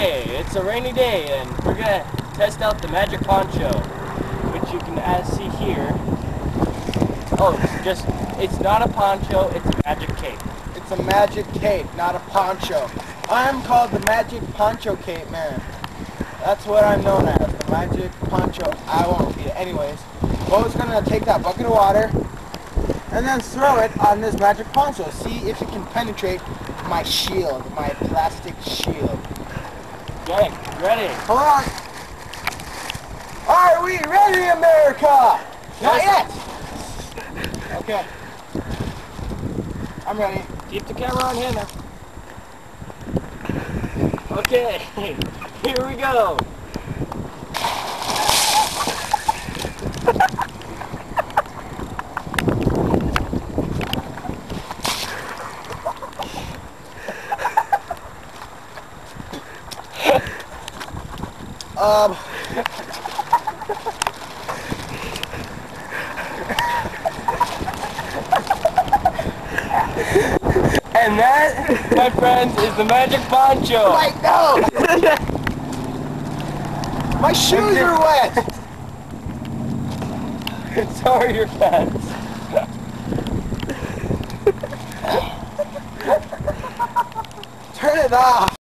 Hey, it's a rainy day and we're gonna test out the magic poncho, which you can as see here. Oh, it's just, it's not a poncho, it's a magic cape. It's a magic cape, not a poncho. I'm called the magic poncho cape man. That's what I'm known as, the magic poncho. I won't repeat it. Anyways, Bo's gonna take that bucket of water and then throw it on this magic poncho. See if it can penetrate my shield, my plastic shield. Okay, ready? Hold on. Are we ready, America? Not yet. Okay. I'm ready. Keep the camera on now. Okay, here we go. Um. And that, my friends, is the magic poncho. Wait, no! My shoes are wet! so are your pants. Turn it off!